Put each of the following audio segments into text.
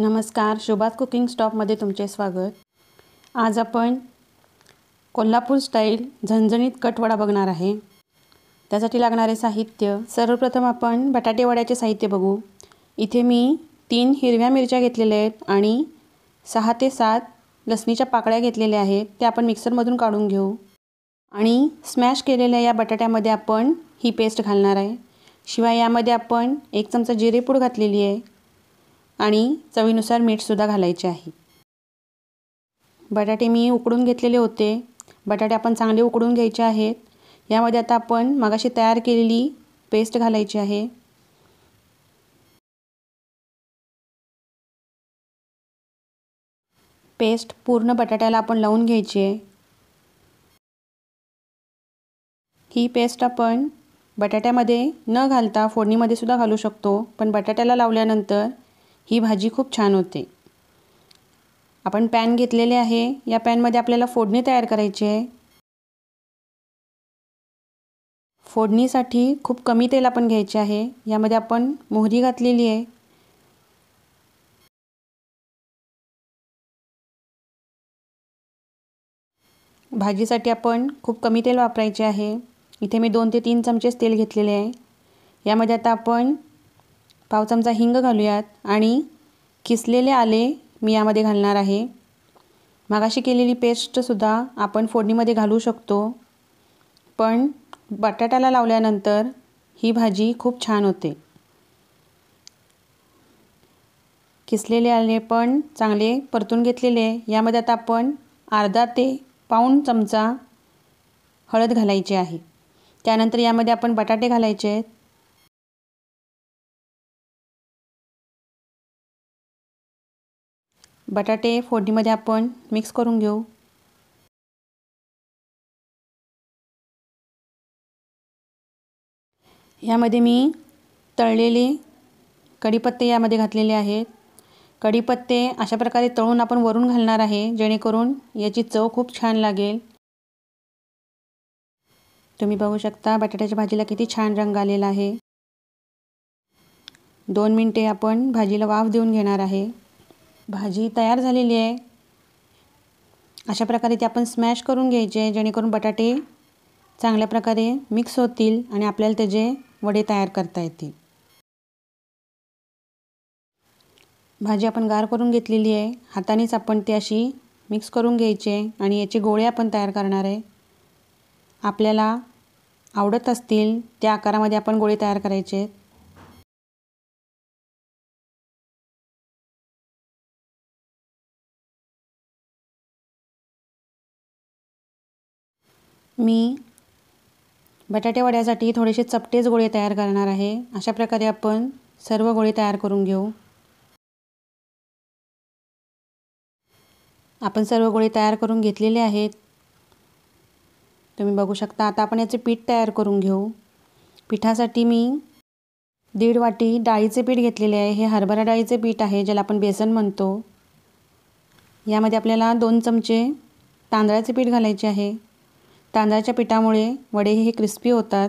नमस्कार शोभात कुकिंग स्टॉपमध्ये तुमचे स्वागत. आज आपण कोल्हापूर स्टाईल झणझणीत कटवडा बघणार आहे. त्यासाठी लागणारे साहित्य सर्वप्रथम आपण बटाटे वड्याचे साहित्य बघू. इथे मी तीन हिरव्या मिरच्या घेतलेल्या आहेत आणि सहा ते सात लसणीच्या पाकळ्या घेतलेल्या आहेत. त्या आपण मिक्सरमधून काढून घेऊ. आणि स्मॅश केलेल्या या बटाट्यामध्ये आपण ही पेस्ट घालणार आहे. शिवाय यामध्ये आपण एक चमचा जिरेपूड घातलेली आहे. आणि चवीनुसार मीठसुद्धा घालायचे आहे. बटाटे मी उकडून घेतलेले होते. बटाटे आपण चांगले उकडून घ्यायचे आहेत. यामध्ये आता आपण मगाशी तयार केलेली पेस्ट घालायची आहे. पेस्ट पूर्ण बटाट्याला आपण लावून घ्यायची आहे. ही पेस्ट आपण बटाट्यामध्ये न घालता फोडणीमध्ये सुद्धा घालू शकतो. पण बटाट्याला लावल्यानंतर ही भाजी खूप छान होते. आपण पॅन घेतलेले आहे. या पॅनमध्ये आपल्याला फोडणी तयार करायची आहे. फोडणीसाठी खूप कमी तेल आपण घ्यायचे आहे. यामध्ये आपण मोहरी घातलेली आहे. भाजीसाठी आपण खूप कमी तेल वापरायचे आहे. इथे मी दोन ते तीन चमचेच तेल घेतलेले आहे. यामध्ये आता आपण पाव चमचा हिंग घालूयात आणि किसलेले आले मी यामध्ये घालणार आहे. मागाशी केलेली पेस्टसुद्धा आपण फोडणीमध्ये घालू शकतो. पण बटाट्याला लावल्यानंतर ही भाजी खूप छान होते. किसलेले आले पण चांगले परतून घेतलेले यामध्ये आता आपण अर्धा ते पाऊण चमचा हळद घालायची आहे. त्यानंतर यामध्ये आपण बटाटे घालायचे आहेत. बटाटे फोडणीमध्ये आपण मिक्स करून घेऊ. यामध्ये मी तळलेले कढीपत्ते यामध्ये घातलेले आहेत. कढीपत्ते अशा प्रकारे तळून आपण वरून घालणार आहे जेणेकरून याची चव खूप छान लागेल. तुम्ही बघू शकता बटाट्याच्या भाजीला किती छान रंग आलेला आहे. दोन मिनटे आपण भाजीला वाफ देऊन घेणार आहे. भाजी तयार झालेली आहे. अशा प्रकारे ते आपण स्मॅश करून घ्यायचे जेणेकरून बटाटे चांगल्या प्रकारे मिक्स होतील आणि आपल्याला त्याचे वडे तयार करता येतील. भाजी आपण गार करून घेतलेली आहे. हातानेच आपण ती अशी मिक्स करून घ्यायची आणि याचे गोळे आपण तयार करणार आहे. आपल्याला आवडत असतील त्या आकारामध्ये आपण गोळे तयार करायचे आहेत मी बटाटे वड्यासाठी थोडेसे चपटेच गोळे तयार करणार आहे. अशा प्रकारे आपण सर्व गोळे तयार करून घेऊ. आपण सर्व गोळे तयार करून घेतलेले आहेत. तुम्ही बघू शकता आता आपण याचे पीठ तयार करून घेऊ. पिठासाठी मी दीड वाटी डाळीचे पीठ घेतलेले आहे. हे हरभरा डाळीचे पीठ आहे ज्याला आपण बेसन म्हणतो. यामध्ये आपल्याला दोन चमचे तांदळाचे पीठ घालायचे आहे. तांदळाच्या पिठामुळे वडे हे क्रिस्पी होतात.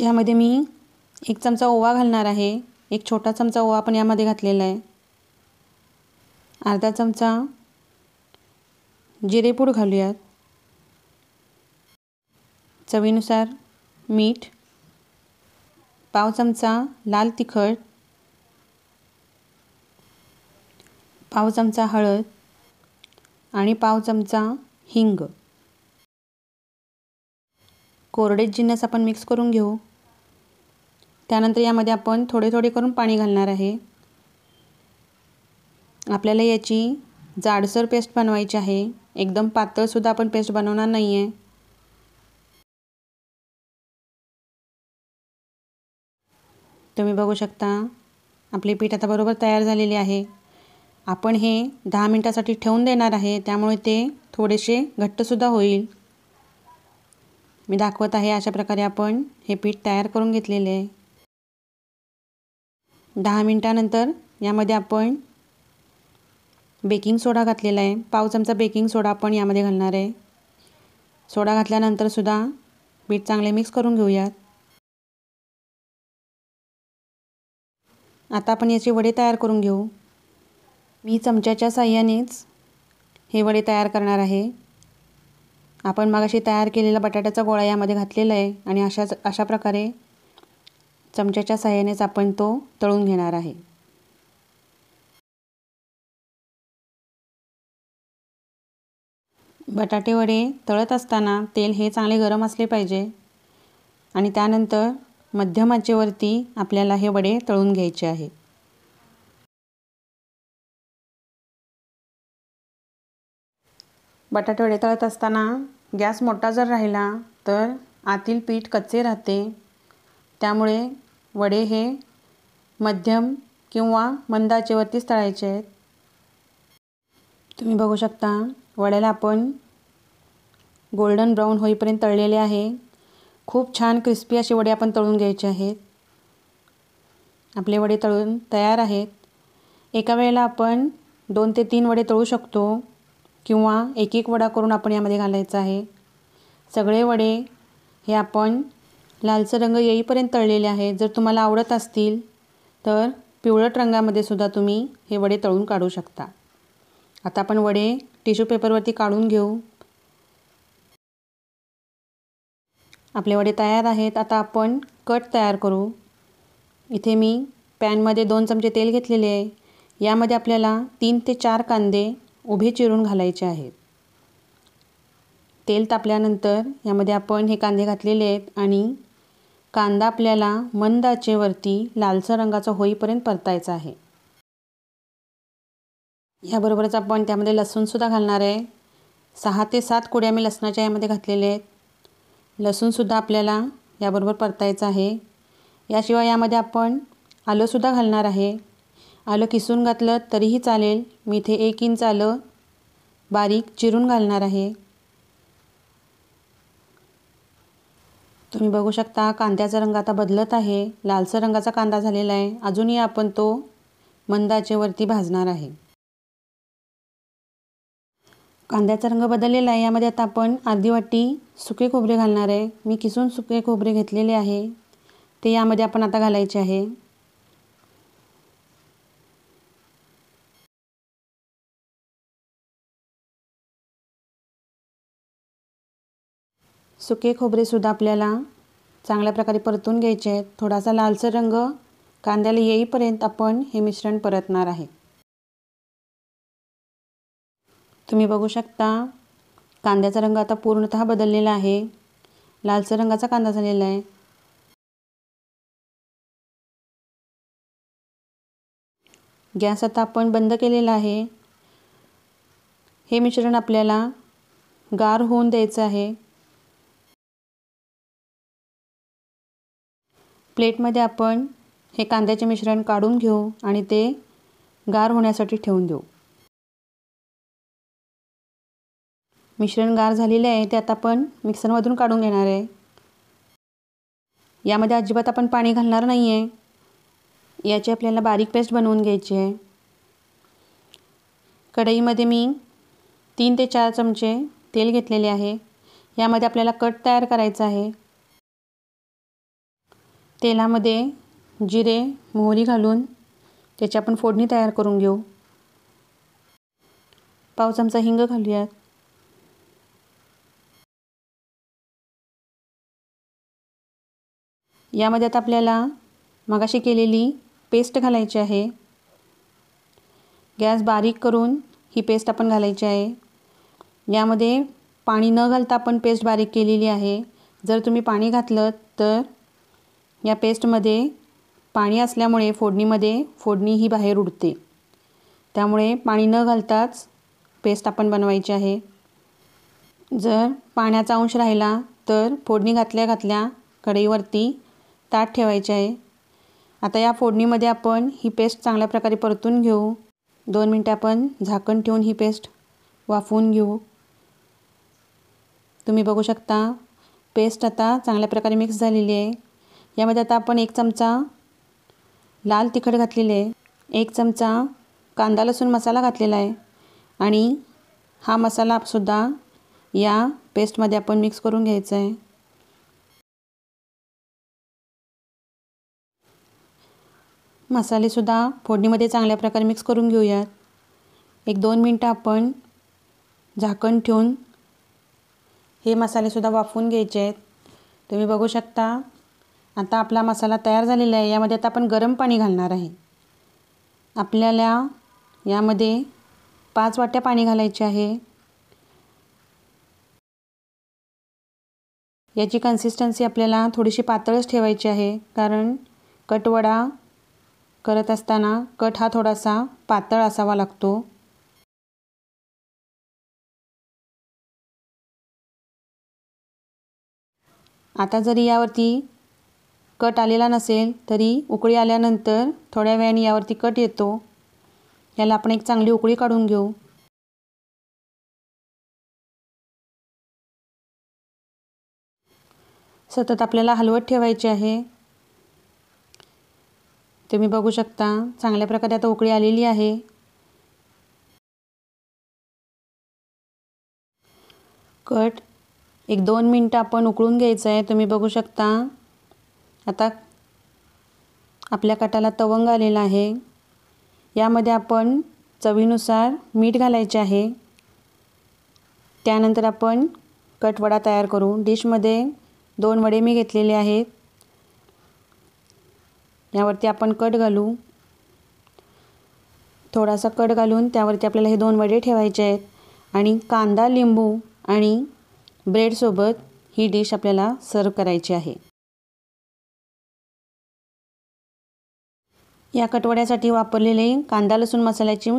यामध्ये मी एक चमचा ओवा घालणार आहे. एक छोटा चमचा ओवा पण यामध्ये घातलेला आहे. अर्धा चमचा जिरेपूड घालूयात. चवीनुसार मीठ पाव चमचा लाल तिखट पाव चमचा हळद आणि पाव चमचा हिंग. कोरडे जिन्नस आपण मिक्स करून घेऊ. त्यानंतर यामध्ये आपण थोडे थोडे करून पाणी घालणार आहे. आपल्याला याची जाडसर पेस्ट बनवायची आहे. एकदम पातळसुद्धा आपण पेस्ट बनवणार नाही आहे तुम्ही बघू शकता आपले पीठ आता बरोबर तयार झालेले आहे. आपण हे दहा मिनटासाठी ठेवून देणार आहे. त्यामुळे ते थोडेसे घट्टसुद्धा होईल. मी दाखवत आहे अशा प्रकारे आपण हे पीठ तयार करून घेतलेले आहे. दहा मिनटानंतर यामध्ये आपण बेकिंग सोडा घातलेला आहे. पाव चमचा बेकिंग सोडा आपण यामध्ये घालणार आहे. सोडा घातल्यानंतरसुद्धा पीठ चांगले मिक्स करून घेऊयात. आता आपण याचे वडे तयार करून घेऊ. मी चमच्याच्या साह्यानेच हे वडे तयार करणार आहे. आपण मगाशी तयार केलेला बटाट्याचा गोळा यामध्ये घातलेला आहे आणि अशाच अशा प्रकारे चमच्याच्या साह्यानेच आपण तो तळून घेणार आहे. बटाटे वडे तळत असताना तेल हे चांगले गरम असले पाहिजे आणि त्यानंतर मध्यम आचेवरती आपल्याला हे वडे तळून घ्यायचे आहे. बटाटे वडे तळत असताना गॅस मोठा जर राहिला तर आतील पीठ कच्चे राहते. त्यामुळे वडे हे मध्यम किंवा मंद आचेवरतीच तळायचे. आहेत तुम्ही बघू शकता वड्याला आपण गोल्डन ब्राऊन होईपर्यंत तळलेले आहे. खूप छान क्रिस्पी असे वडे आपण तळून घ्यायचे आहेत. आपले वडे तळून तयार आहेत. एका वेळेला आपण दोन ते तीन वडे तळू शकतो. किंवा एक एक वडा करून आपण यामध्ये घालायचा आहे. सगळे वडे हे आपण लालसर रंग येईपर्यंत तळलेले आहेत. जर तुम्हाला आवडत असतील तर पिवळट रंगामध्ये सुद्धा तुम्ही हे वडे तळून काढू शकता. आता आपण वडे टिश्यू पेपरवरती काढून घेऊ. आपले वडे तयार आहेत. आता आपण कट तयार करू. इथे मी पॅनमध्ये दोन चमचे तेल घेतलेले आहे. यामध्ये आपल्याला तीन ते चार कांदे उभे चिरून घालायचे आहेत. तेल तापल्यानंतर यामध्ये आपण हे कांदे घातलेले आहेत आणि कांदा आपल्याला मंद आचेवरती लालसर रंगाचा होईपर्यंत परतायचा आहे. याबरोबरच आपण त्यामध्ये लसूणसुद्धा घालणार आहे. सहा ते सात कुड्या मी लसणाच्या यामध्ये घातलेले आहेत. लसूणसुद्धा आपल्याला याबरोबर परतायचं आहे. याशिवाय यामध्ये आपण आलंसुद्धा घालणार आहे. आलं किसून घातलं तरीही चालेल. मी इथे एक इंच आलं. बारीक चिरून घालणार आहे. तुम्ही बघू शकता कांद्याचा रंग आता बदलत आहे. लालसर रंगाचा कांदा झालेला आहे. अजूनही आपण तो मंदाचेवरती भाजणार आहे. कांद्याचा रंग बदललेला आहे. यामध्ये आता आपण अर्धी वाटी सुके खोबरे घालणार आहे. मी किसून सुके खोबरे घेतलेले आहे. ते यामध्ये आपण आता घालायचे आहे. सुके खोबरेसुद्धा आपल्याला चांगल्या प्रकारे परतून घ्यायचे आहेत. थोडासा लालसर रंग कांद्याला येईपर्यंत आपण हे मिश्रण परतणार आहे. तुम्ही बघू शकता कांद्याचा रंग आता पूर्णतः बदललेला आहे. लालसर रंगाचा कांदा झालेला आहे. गॅस आता आपण बंद केलेला आहे. हे मिश्रण आपल्याला गार होऊन द्यायचं आहे. प्लेटमध्ये आपण हे कांद्याचे मिश्रण काढून घेऊ आणि ते गार होण्यासाठी ठेवून देऊ. मिश्रण गार झालेले आहे ते आता आपण मिक्सरमधून काढून घेणार आहे. यामध्ये अजिबात आपण पाणी घालणार नाही आहे याची आपल्याला बारीक पेस्ट बनवून घ्यायची आहे. कढईमध्ये मी तीन ते चार चमचे तेल घेतलेले आहे. यामध्ये आपल्याला कट तयार करायचा आहे. तेलामध्ये जिरे मोहरी घालून त्याची आपण फोडणी तयार करून घेऊ. पाव चमचा हिंग घालूयात. यामध्ये आता आपल्याला मगाशी केलेली पेस्ट घालायची आहे. गॅस बारीक करून ही पेस्ट आपण घालायची आहे. यामध्ये पाणी न घालता आपण पेस्ट बारीक केलेली आहे. जर तुम्ही पाणी घातलं तर या पेस्टमध्ये पाणी असल्यामुळे फोडणीमध्ये फोडणी ही बाहेर उडते. त्यामुळे पाणी न घालताच पेस्ट आपण बनवायची आहे. जर पाण्याचा अंश राहिला तर फोडणी घातल्या घातल्या कढईवरती ताट ठेवायचे आहे. आता या फोडणीमध्ये आपण ही पेस्ट चांगल्या प्रकारे परतून घेऊ. दोन मिनटं आपण झाकण ठेवून ही पेस्ट वाफवून घेऊ. तुम्ही बघू शकता पेस्ट आता चांगल्या प्रकारे मिक्स झालेली आहे. यामध्ये आता आपण एक चमचा लाल तिखट घातलेले आहे. एक चमचा कांदा लसूण मसाला घातलेला आहे. आणि हा मसालासुद्धा या पेस्टमध्ये आपण मिक्स करून घ्यायचा आहे. मसालेसुद्धा फोडणीमध्ये चांगल्या प्रकारे मिक्स करून घेऊयात. एक दोन मिनटं आपण झाकण ठेवून हे मसालेसुद्धा वाफवून घ्यायचे आहेत. तुम्ही बघू शकता आता आपला मसाला तयार झालेला आहे. यामध्ये आता आपण गरम पाणी घालणार आहे. आपल्याला यामध्ये पाच वाट्या पाणी घालायचे आहे. याची कन्सिस्टन्सी आपल्याला थोडीशी पातळच ठेवायची आहे. कारण कटवडा करत असताना कट हा थोडासा पातळ असावा लागतो. आता जरी यावरती कट आलेला नसेल तरी उकळी आल्यानंतर थोड्या वेळाने यावरती कट येतो. याला आपण एक चांगली उकळी काढून घेऊ. सतत आपल्याला हलवत ठेवायची आहे. तुम्ही बघू शकता चांगल्या प्रकारे आता उकळी आलेली आहे. कट एक दोन मिनटं आपण उकळून घ्यायचं आहे. तुम्ही बघू शकता आता आपल्या कटाला तवंग आलेला आहे. यामध्ये आपण चवीनुसार मीठ घालायचे आहे. त्यानंतर आपण कटवडा तयार करू. डिशमध्ये दोन वडे मी घेतलेले आहेत. यावरती आपण कट घालू. थोडासा कट घालून त्यावरती आपल्याला हे दोन वडे ठेवायचे आहेत. आणि कांदा लिंबू आणि ब्रेडसोबत ही डिश आपल्याला सर्व करायची आहे. या कटवड्यासाठी वापरलेले कांदा लसूण मसाल्याची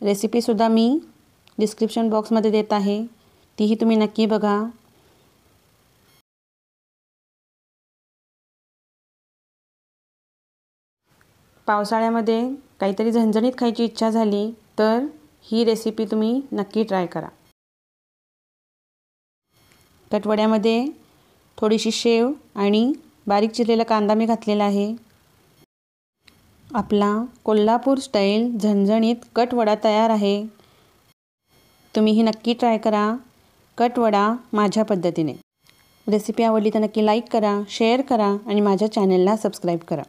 रेसिपीसुद्धा मी डिस्क्रिप्शन बॉक्समध्ये देत आहे. तीही तुम्ही नक्की बघा. पावसाळ्यामध्ये काहीतरी झणझणीत खायची इच्छा झाली तर ही रेसिपी तुम्ही नक्की ट्राय करा. कटवड्यामध्ये थोडीशी शेव आणि बारीक चिरलेला कांदा मी घातलेला आहे. आपला कोल्हापूर स्टाईल झणझणीत कटवडा तयार आहे. तुम्ही ही नक्की ट्राय करा. कटवडा माझ्या पद्धतीने. रेसिपी आवडली तर नक्की लाईक करा शेअर करा आणि माझ्या चॅनलला सबस्क्राईब करा.